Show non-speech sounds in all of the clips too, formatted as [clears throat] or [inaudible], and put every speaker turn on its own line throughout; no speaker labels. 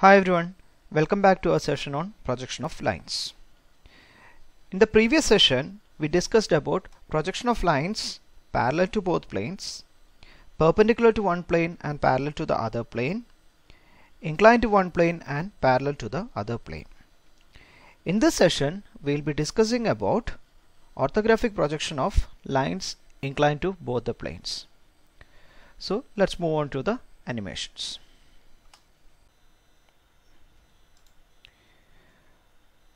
Hi everyone, welcome back to our session on projection of lines. In the previous session, we discussed about projection of lines parallel to both planes, perpendicular to one plane and parallel to the other plane, inclined to one plane and parallel to the other plane. In this session, we will be discussing about orthographic projection of lines inclined to both the planes. So let's move on to the animations.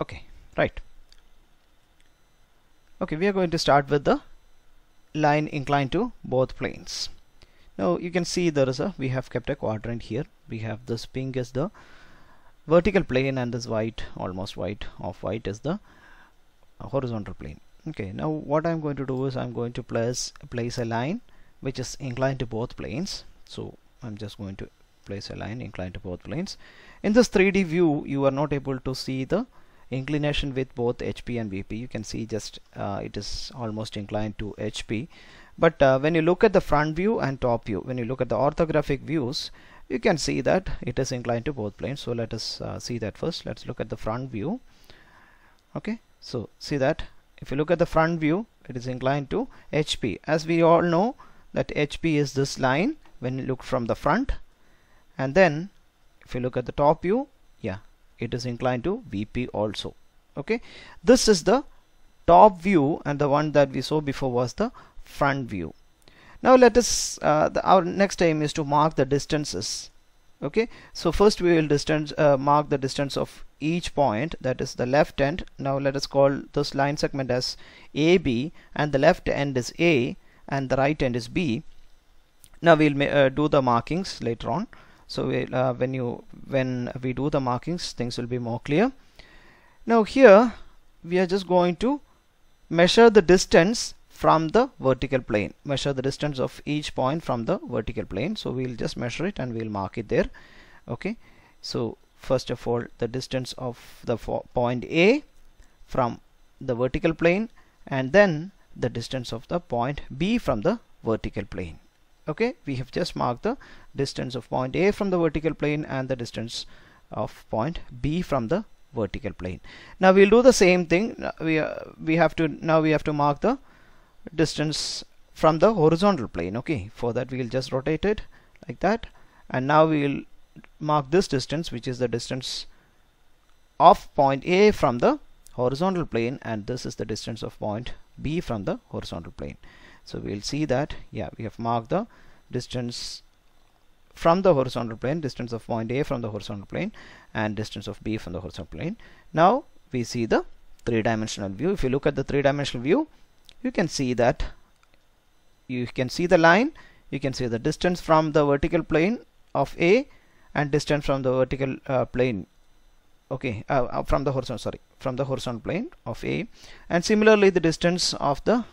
Okay right. Okay we are going to start with the line inclined to both planes. Now you can see there is a we have kept a quadrant here. We have this pink is the vertical plane and this white almost white off white is the horizontal plane. Okay now what I'm going to do is I'm going to place place a line which is inclined to both planes. So I'm just going to place a line inclined to both planes. In this 3d view you are not able to see the inclination with both HP and VP you can see just uh, it is almost inclined to HP but uh, when you look at the front view and top view when you look at the orthographic views you can see that it is inclined to both planes. So let us uh, see that first. Let's look at the front view. Okay. So see that? If you look at the front view it is inclined to HP as we all know that HP is this line when you look from the front. And then if you look at the top view it is inclined to VP also. Okay? This is the top view and the one that we saw before was the front view. Now let us uh, the, our next aim is to mark the distances. Okay? So first we will distance uh, mark the distance of each point that is the left end. Now let us call this line segment as AB and the left end is A and the right end is B. Now we'll uh, do the markings later on so uh, when you when we do the markings things will be more clear. Now here we are just going to measure the distance from the vertical plane. Measure the distance of each point from the vertical plane. So we'll just measure it and we'll mark it there. Okay? So first of all the distance of the point A from the vertical plane and then the distance of the point B from the vertical plane okay we have just marked the distance of point A from the vertical plane and the distance of point B from the vertical plane. Now we'll do the same thing. We uh, we have to now we have to mark the distance from the horizontal plane. Okay for that we'll just rotate it like that. And now we'll mark this distance which is the distance of point A from the horizontal plane. And this is the distance of point B from the horizontal plane so we'll see that yeah we have marked the distance from the horizontal plane distance of point A from the horizontal plane and distance of B from the horizontal plane. Now we see the three-dimensional view. If you look at the three-dimensional view you can see that you can see the line you can see the distance from the vertical plane of A and distance from the vertical uh, plane okay uh, uh from the horizontal sorry from the horizontal plane of A. And similarly the distance of the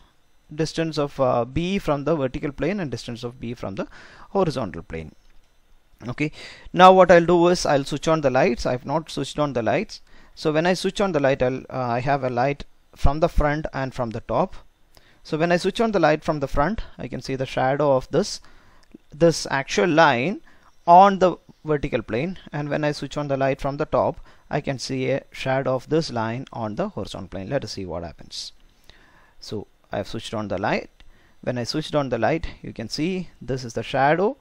distance of uh, B from the vertical plane and distance of B from the horizontal plane. Okay. Now what I'll do is I'll switch on the lights. I've not switched on the lights. So when I switch on the light I'll uh, I have a light from the front and from the top. So when I switch on the light from the front I can see the shadow of this this actual line on the vertical plane. And when I switch on the light from the top I can see a shadow of this line on the horizontal plane. Let us see what happens. So I have switched on the light. When I switched on the light you can see this is the shadow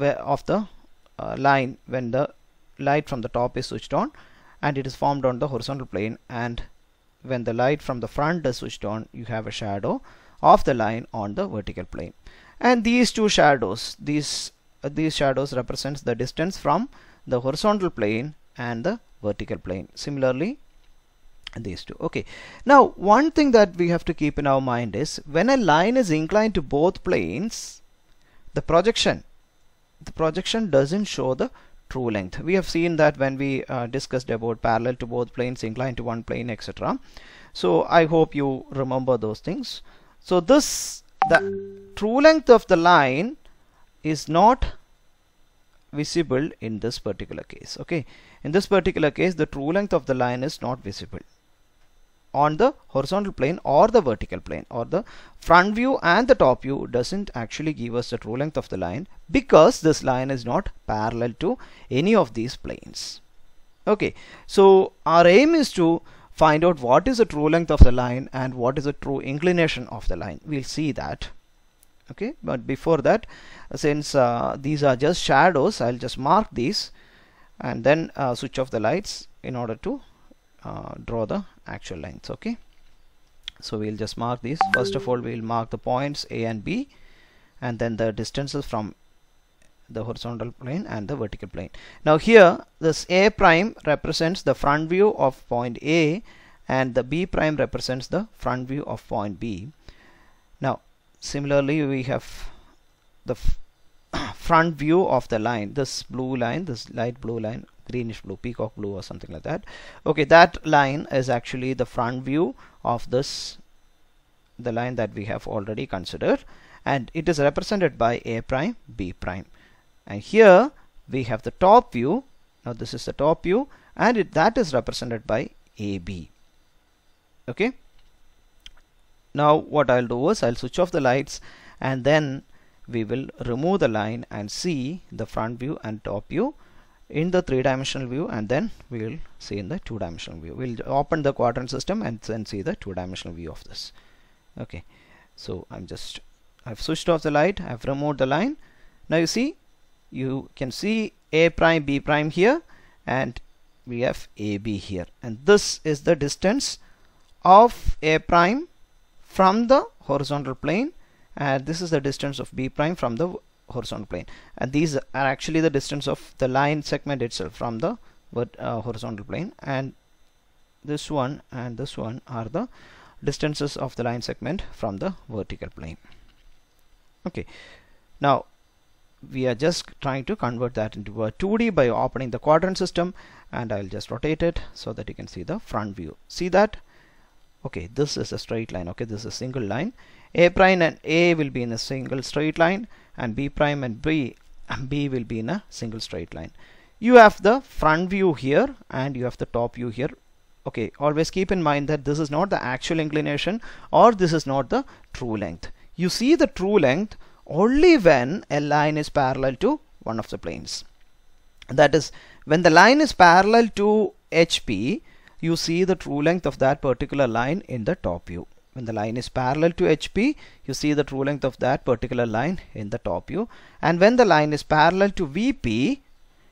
of the uh, line when the light from the top is switched on and it is formed on the horizontal plane and when the light from the front is switched on you have a shadow of the line on the vertical plane. And these two shadows these uh, these shadows represents the distance from the horizontal plane and the vertical plane. Similarly these two. Okay. Now one thing that we have to keep in our mind is when a line is inclined to both planes the projection the projection doesn't show the true length. We have seen that when we uh, discussed about parallel to both planes inclined to one plane etc so I hope you remember those things. So this the true length of the line is not visible in this particular case. Okay. In this particular case the true length of the line is not visible on the horizontal plane or the vertical plane or the front view and the top view doesn't actually give us the true length of the line because this line is not parallel to any of these planes. Okay so our aim is to find out what is the true length of the line and what is the true inclination of the line. We'll see that. Okay but before that since uh, these are just shadows I'll just mark these and then uh, switch off the lights in order to uh, draw the actual lengths okay? So we'll just mark these. First of all we'll mark the points A and B and then the distances from the horizontal plane and the vertical plane. Now here this A prime represents the front view of point A and the B prime represents the front view of point B. Now similarly we have the [coughs] front view of the line this blue line this light blue line greenish blue peacock blue or something like that. Okay that line is actually the front view of this the line that we have already considered. And it is represented by a prime b prime. And here we have the top view. Now this is the top view. And it, that is represented by AB okay? Now what I'll do is I'll switch off the lights. And then we will remove the line and see the front view and top view in the three-dimensional view and then we will see in the two-dimensional view. We'll open the quadrant system and then see the two-dimensional view of this. Okay. So I'm just I've switched off the light. I've removed the line. Now you see you can see a prime b prime here and we have AB here. And this is the distance of a prime from the horizontal plane and this is the distance of b prime from the horizontal plane. And these are actually the distance of the line segment itself from the uh, horizontal plane. And this one and this one are the distances of the line segment from the vertical plane. Okay. Now we are just trying to convert that into a 2D by opening the quadrant system. And I'll just rotate it so that you can see the front view. See that? Okay. This is a straight line. Okay. This is a single line a prime and a will be in a single straight line and b prime and b b will be in a single straight line. You have the front view here and you have the top view here. Okay always keep in mind that this is not the actual inclination or this is not the true length. You see the true length only when a line is parallel to one of the planes. That is when the line is parallel to HP you see the true length of that particular line in the top view when the line is parallel to HP you see the true length of that particular line in the top view. And when the line is parallel to VP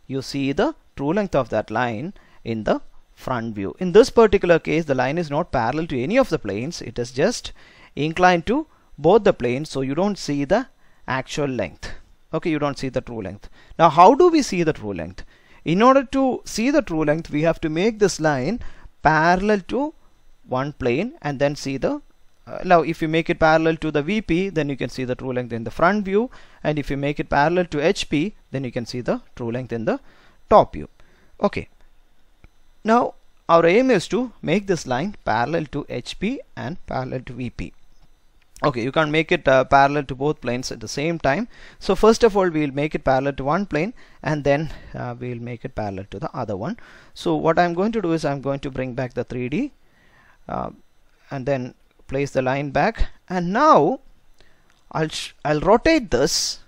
you see the true length of that line in the front view. In this particular case the line is not parallel to any of the planes. It is just inclined to both the planes so you don't see the actual length. Okay you don't see the true length. Now how do we see the true length? In order to see the true length we have to make this line parallel to one plane and then see the uh, now if you make it parallel to the VP then you can see the true length in the front view. And if you make it parallel to HP then you can see the true length in the top view. Okay. Now our aim is to make this line parallel to HP and parallel to VP okay you can't make it uh, parallel to both planes at the same time. So first of all we'll make it parallel to one plane and then uh, we'll make it parallel to the other one. So what I'm going to do is I'm going to bring back the 3D uh, and then place the line back. And now I'll I'll rotate this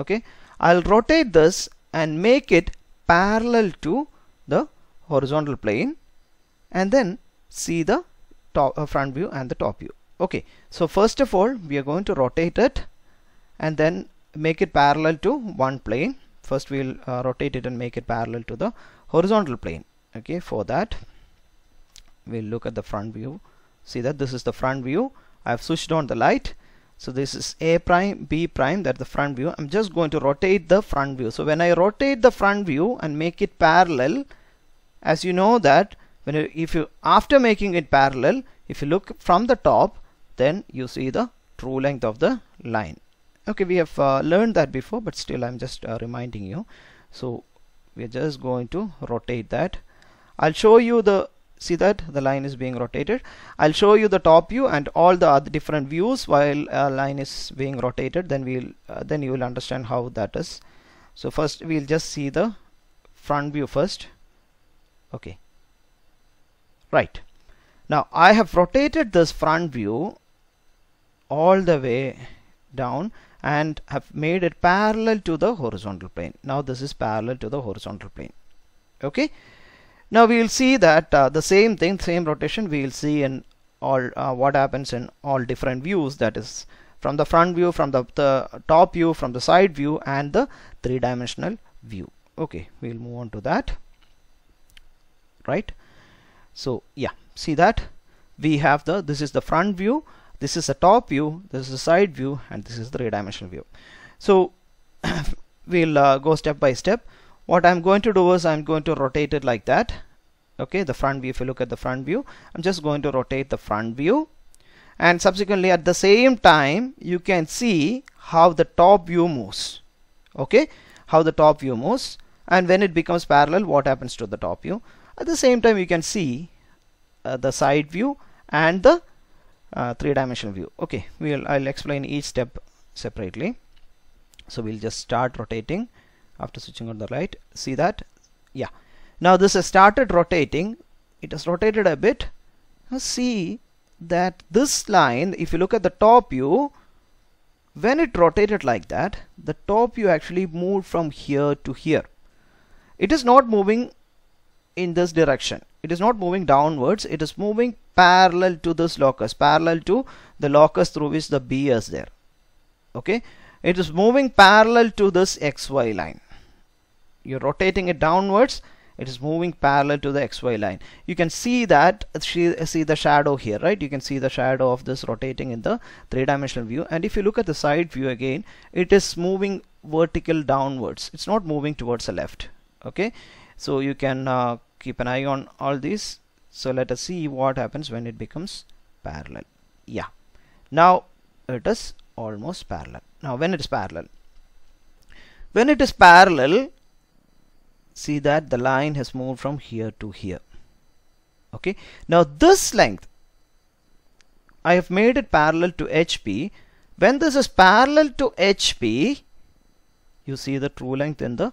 okay? I'll rotate this and make it parallel to the horizontal plane and then see the top uh, front view and the top view okay? So first of all we are going to rotate it and then make it parallel to one plane. First we'll uh, rotate it and make it parallel to the horizontal plane okay? For that we'll look at the front view see that? This is the front view. I've switched on the light. So this is a prime b prime that's the front view. I'm just going to rotate the front view. So when I rotate the front view and make it parallel as you know that when you, if you after making it parallel if you look from the top then you see the true length of the line. Okay we have uh, learned that before but still I'm just uh, reminding you. So we're just going to rotate that. I'll show you the see that the line is being rotated. I'll show you the top view and all the other different views while a line is being rotated. Then we'll uh, then you will understand how that is. So first we'll just see the front view first. Okay. Right. Now I have rotated this front view all the way down and have made it parallel to the horizontal plane. Now this is parallel to the horizontal plane. Okay now we will see that uh, the same thing same rotation we will see in all uh, what happens in all different views. That is from the front view from the, the top view from the side view and the three-dimensional view. Okay we'll move on to that. Right? So yeah see that? We have the this is the front view this is the top view this is the side view and this is the three-dimensional view. So [coughs] we'll uh, go step by step what I'm going to do is I'm going to rotate it like that. Okay the front view if you look at the front view I'm just going to rotate the front view. And subsequently at the same time you can see how the top view moves. Okay how the top view moves. And when it becomes parallel what happens to the top view? At the same time you can see uh, the side view and the uh, three-dimensional view. Okay we'll I'll explain each step separately. So we'll just start rotating after switching on the light see that? Yeah. Now this has started rotating. It has rotated a bit. Now see that this line if you look at the top view when it rotated like that the top view actually moved from here to here. It is not moving in this direction. It is not moving downwards. It is moving parallel to this locus parallel to the locus through which the B is there. Okay? It is moving parallel to this XY line you're rotating it downwards. It is moving parallel to the xy line. You can see that see the shadow here right? You can see the shadow of this rotating in the three-dimensional view. And if you look at the side view again it is moving vertical downwards. It's not moving towards the left okay? So you can uh, keep an eye on all these. So let us see what happens when it becomes parallel. Yeah. Now it is almost parallel. Now when it is parallel? When it is parallel see that the line has moved from here to here. Okay? Now this length I have made it parallel to HP when this is parallel to HP you see the true length in the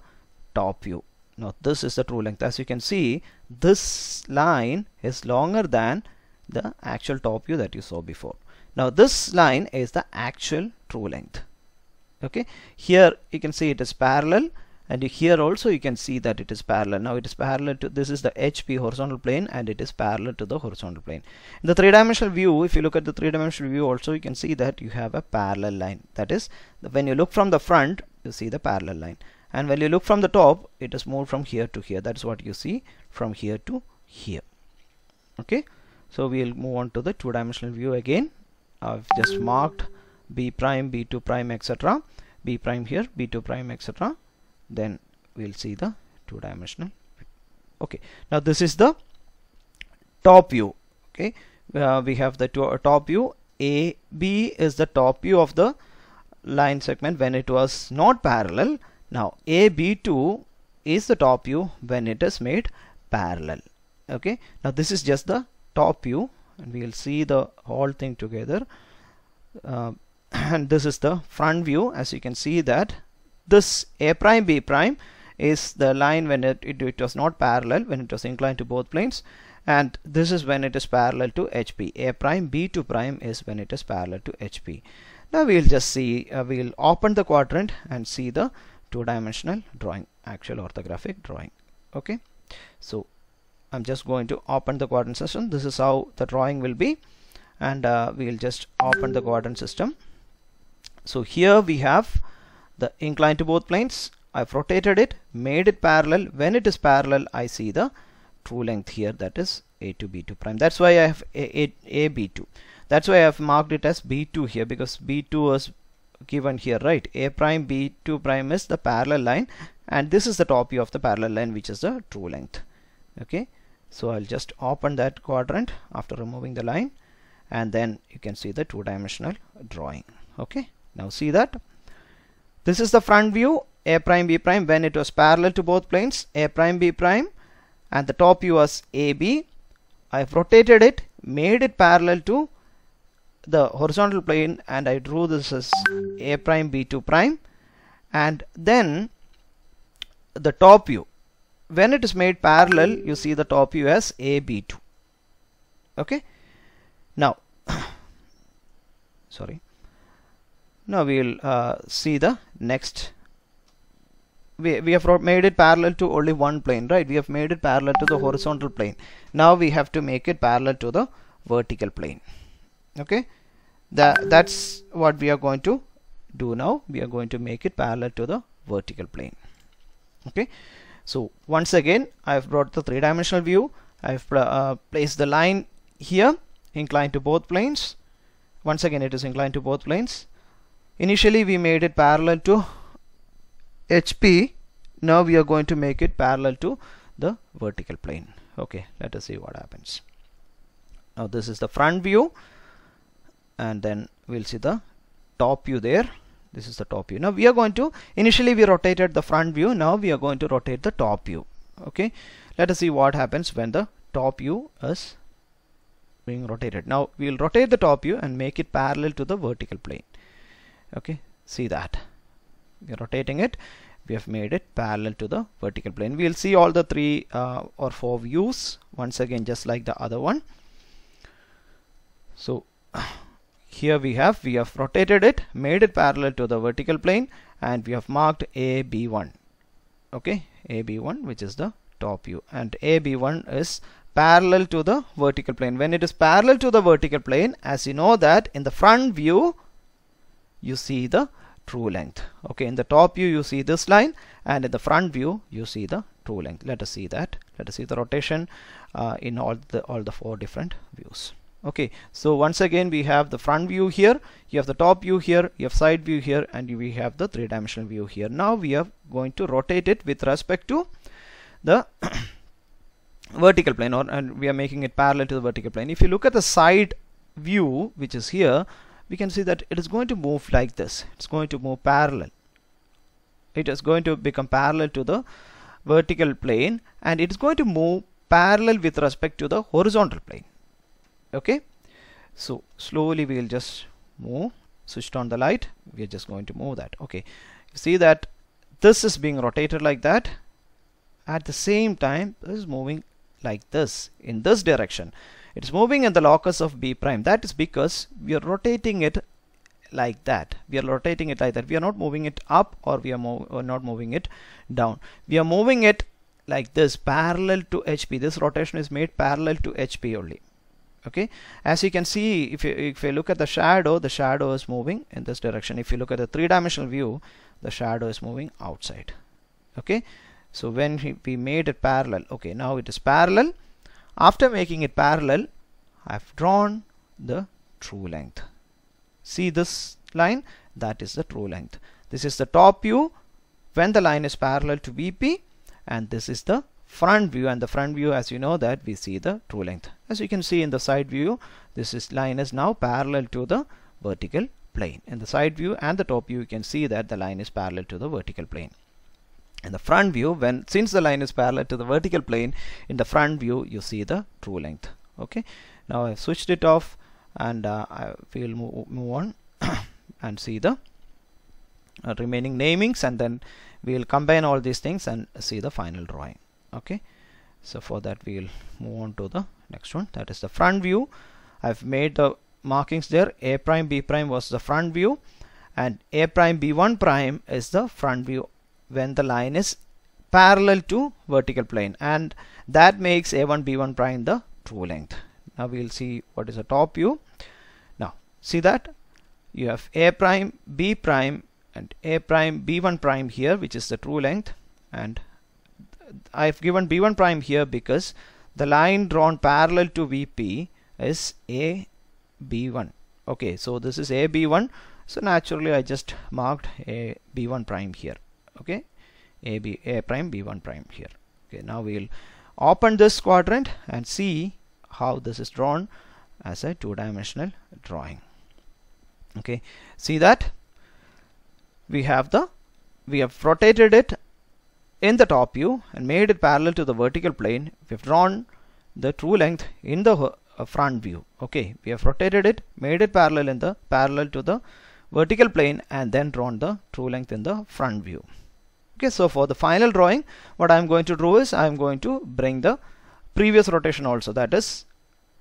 top view. Now this is the true length. As you can see this line is longer than the actual top view that you saw before. Now this line is the actual true length. Okay? Here you can see it is parallel and here also you can see that it is parallel. Now it is parallel to this is the HP horizontal plane and it is parallel to the horizontal plane. In the three-dimensional view if you look at the three-dimensional view also you can see that you have a parallel line. That is when you look from the front you see the parallel line. And when you look from the top it is moved from here to here. That's what you see from here to here. Okay? So we'll move on to the two-dimensional view again. I've just marked b prime b2 prime etc b prime here b2 prime etc then we'll see the two-dimensional okay. Now this is the top view. Okay. Uh, we have the uh, top view. A b is the top view of the line segment when it was not parallel. Now a b2 is the top view when it is made parallel. Okay. Now this is just the top view and we'll see the whole thing together. Uh, [coughs] and this is the front view. As you can see that this a prime b prime is the line when it, it, it, was not parallel when it was inclined to both planes. And this is when it is parallel to HP a prime b2 prime is when it is parallel to HP now we'll just see uh, we'll open the quadrant and see the two-dimensional drawing actual orthographic drawing. Okay? So I'm just going to open the quadrant system this is how the drawing will be. And uh, we'll just open the quadrant system. So here we have the incline to both planes. I've rotated it made it parallel. When it is parallel I see the true length here. That is a to b2 prime. That's why I have a, a, a b2 that's why I have marked it as b2 here because b2 was given here right? A prime b2 prime is the parallel line and this is the top view of the parallel line which is the true length. Okay? So I'll just open that quadrant after removing the line and then you can see the two-dimensional drawing. Okay? Now see that this is the front view a prime b prime. When it was parallel to both planes a prime b prime. And the top view was AB. I've rotated it made it parallel to the horizontal plane and I drew this as a prime b2 prime. And then the top view. When it is made parallel you see the top view as ab2 okay? Now [coughs] sorry now we'll uh, see the next. We, we have made it parallel to only one plane right? We have made it parallel to the horizontal plane. Now we have to make it parallel to the vertical plane. Okay? That that's what we are going to do now. We are going to make it parallel to the vertical plane. Okay? So once again I've brought the three-dimensional view. I've uh, placed the line here inclined to both planes. Once again it is inclined to both planes initially we made it parallel to HP now we are going to make it parallel to the vertical plane. Okay let us see what happens. Now this is the front view. And then we'll see the top view there. This is the top view. Now we are going to initially we rotated the front view. Now we are going to rotate the top view. Okay let us see what happens when the top view is being rotated. Now we will rotate the top view and make it parallel to the vertical plane okay see that. We are rotating it. We have made it parallel to the vertical plane. We'll see all the three uh, or four views once again just like the other one. So [sighs] here we have we have rotated it made it parallel to the vertical plane and we have marked AB1 okay AB1 which is the top view. And AB1 is parallel to the vertical plane. When it is parallel to the vertical plane as you know that in the front view you see the true length. Okay in the top view you see this line and in the front view you see the true length. Let us see that. Let us see the rotation uh, in all the all the four different views. Okay so once again we have the front view here you have the top view here you have side view here and we have the three-dimensional view here. Now we are going to rotate it with respect to the [coughs] vertical plane or and we are making it parallel to the vertical plane. If you look at the side view which is here we can see that it is going to move like this. It's going to move parallel. It is going to become parallel to the vertical plane and it is going to move parallel with respect to the horizontal plane. Okay? So slowly we will just move switched on the light. We are just going to move that. Okay. You see that this is being rotated like that. At the same time this is moving like this in this direction it's moving in the locus of b prime. That is because we are rotating it like that. We are rotating it like that. We are not moving it up or we are, mov or uh, not moving it down. We are moving it like this parallel to HP this rotation is made parallel to HP only. Okay? As you can see if you if you look at the shadow the shadow is moving in this direction. If you look at the three-dimensional view the shadow is moving outside. Okay? So when we made it parallel okay now it is parallel after making it parallel I've drawn the true length. See this line? That is the true length. This is the top view when the line is parallel to VP and this is the front view. And the front view as you know that we see the true length. As you can see in the side view this is line is now parallel to the vertical plane. In the side view and the top view you can see that the line is parallel to the vertical plane in the front view when since the line is parallel to the vertical plane in the front view you see the true length. Okay? Now I've switched it off and uh, I will move, move on [coughs] and see the uh, remaining namings and then we'll combine all these things and see the final drawing. Okay? So for that we'll move on to the next one. That is the front view. I've made the markings there. A prime b prime was the front view and a prime b1 prime is the front view when the line is parallel to vertical plane. And that makes a1 b1 prime the true length. Now we'll see what is the top view now see that? You have a prime b prime and a prime b1 prime here which is the true length. And I've given b1 prime here because the line drawn parallel to VP is a b1 okay so this is a b1 so naturally I just marked a b1 prime here okay? A b a prime b1 prime here. Okay now we'll open this quadrant and see how this is drawn as a two-dimensional drawing. Okay see that? We have the we have rotated it in the top view and made it parallel to the vertical plane. We've drawn the true length in the uh, front view. Okay we have rotated it made it parallel in the parallel to the vertical plane and then drawn the true length in the front view okay so for the final drawing what I'm going to do is I'm going to bring the previous rotation also. That is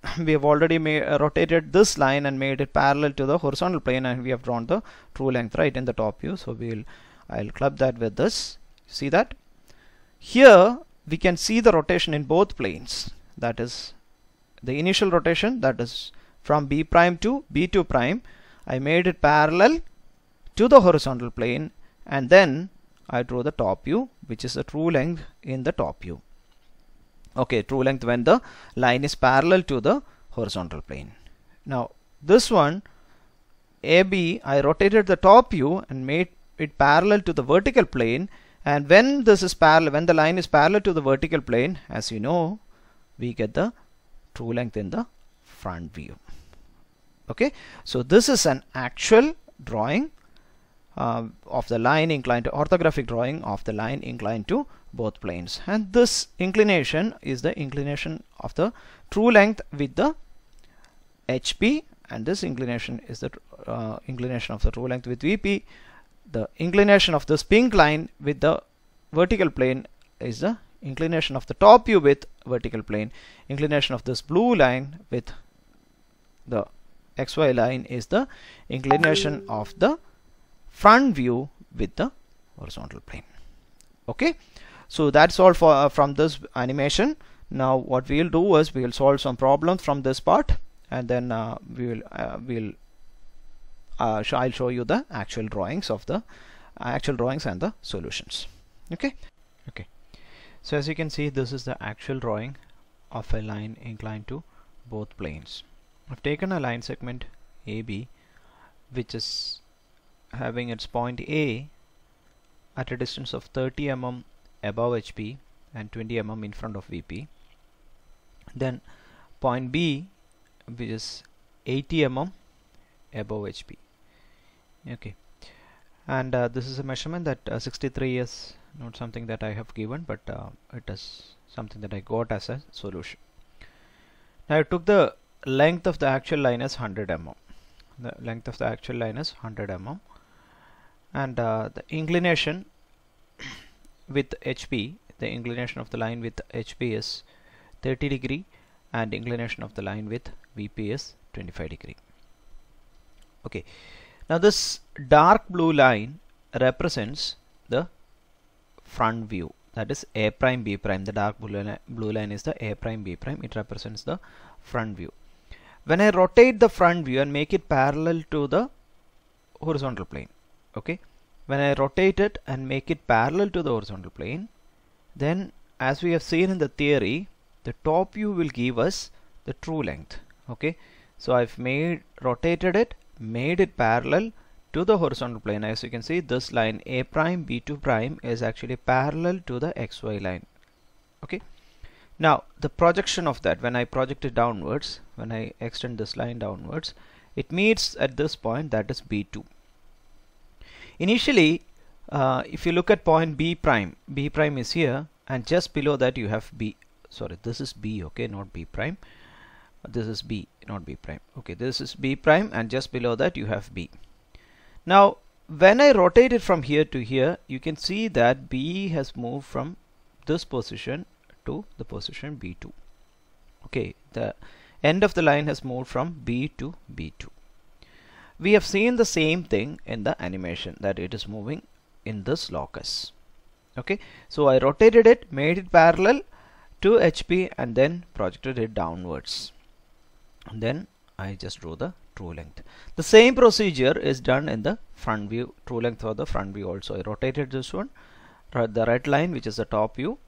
[clears throat] we have already made, uh, rotated this line and made it parallel to the horizontal plane and we have drawn the true length right in the top view. So we'll I'll club that with this. See that? Here we can see the rotation in both planes. That is the initial rotation that is from b prime to b2 prime I made it parallel to the horizontal plane and then I draw the top view which is the true length in the top view. Okay true length when the line is parallel to the horizontal plane. Now this one AB I rotated the top view and made it parallel to the vertical plane. And when this is parallel when the line is parallel to the vertical plane as you know we get the true length in the front view. Okay so this is an actual drawing uh, of the line inclined to orthographic drawing of the line inclined to both planes. And this inclination is the inclination of the true length with the HP and this inclination is the uh, inclination of the true length with VP the inclination of this pink line with the vertical plane is the inclination of the top view with vertical plane. Inclination of this blue line with the xy line is the inclination of the front view with the horizontal plane. Okay? So that's all for uh, from this animation. Now what we'll do is we'll solve some problems from this part and then uh, we will uh, we'll uh, I'll show you the actual drawings of the uh, actual drawings and the solutions. Okay? Okay. So as you can see this is the actual drawing of a line inclined to both planes. I've taken a line segment AB which is having its point A at a distance of 30 mm above HP and 20 mm in front of VP then point B which is 80 mm above HP okay. And uh, this is a measurement that uh, 63 is not something that I have given but uh, it is something that I got as a solution. Now I took the length of the actual line as 100 mm. The length of the actual line is 100 mm and uh, the inclination with HP the inclination of the line with HP is 30 degree and inclination of the line with VP is 25 degree. Okay. Now this dark blue line represents the front view. That is A prime B prime. The dark blue line, blue line is the A prime B prime. It represents the front view. When I rotate the front view and make it parallel to the horizontal plane okay? When I rotate it and make it parallel to the horizontal plane then as we have seen in the theory the top view will give us the true length. Okay? So I've made rotated it made it parallel to the horizontal plane. As you can see this line a prime b2 prime is actually parallel to the xy line. Okay? Now the projection of that when I project it downwards when I extend this line downwards it meets at this point that is b2 initially uh, if you look at point B prime B prime is here and just below that you have B. Sorry this is B okay not B prime. This is B not B prime. Okay this is B prime and just below that you have B. Now when I rotate it from here to here you can see that B has moved from this position to the position B2 okay the end of the line has moved from B to B2 we have seen the same thing in the animation that it is moving in this locus. Okay? So I rotated it made it parallel to HP and then projected it downwards. And then I just drew the true length. The same procedure is done in the front view true length for the front view also. I rotated this one the red line which is the top view.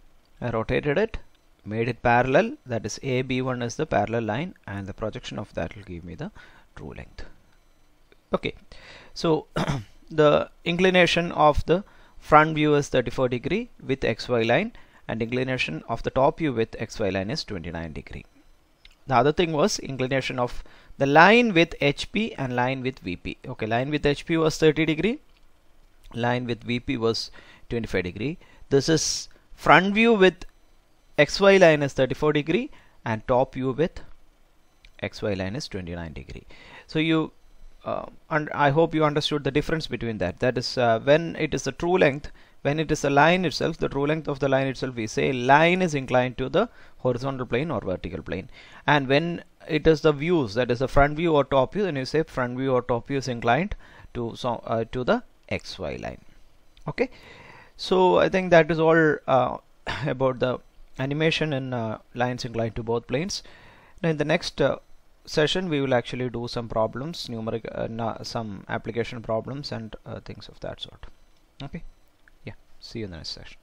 I rotated it made it parallel that is AB1 is the parallel line and the projection of that will give me the true length okay. So [clears throat] the inclination of the front view is 34 degree with xy line and inclination of the top view with xy line is 29 degree. The other thing was inclination of the line with HP and line with VP okay line with HP was 30 degree line with VP was 25 degree. This is front view with XY line is 34 degree and top view with XY line is 29 degree. So you uh, and I hope you understood the difference between that. That is uh, when it is the true length when it is a line itself the true length of the line itself we say line is inclined to the horizontal plane or vertical plane. And when it is the views that is the front view or top view then you say front view or top view is inclined to so uh, to the xy line. Okay? So I think that is all uh, [coughs] about the animation and uh, lines inclined to both planes. Now in the next uh, session we will actually do some problems numeric uh, some application problems and uh, things of that sort. Okay? Yeah. See you in the next session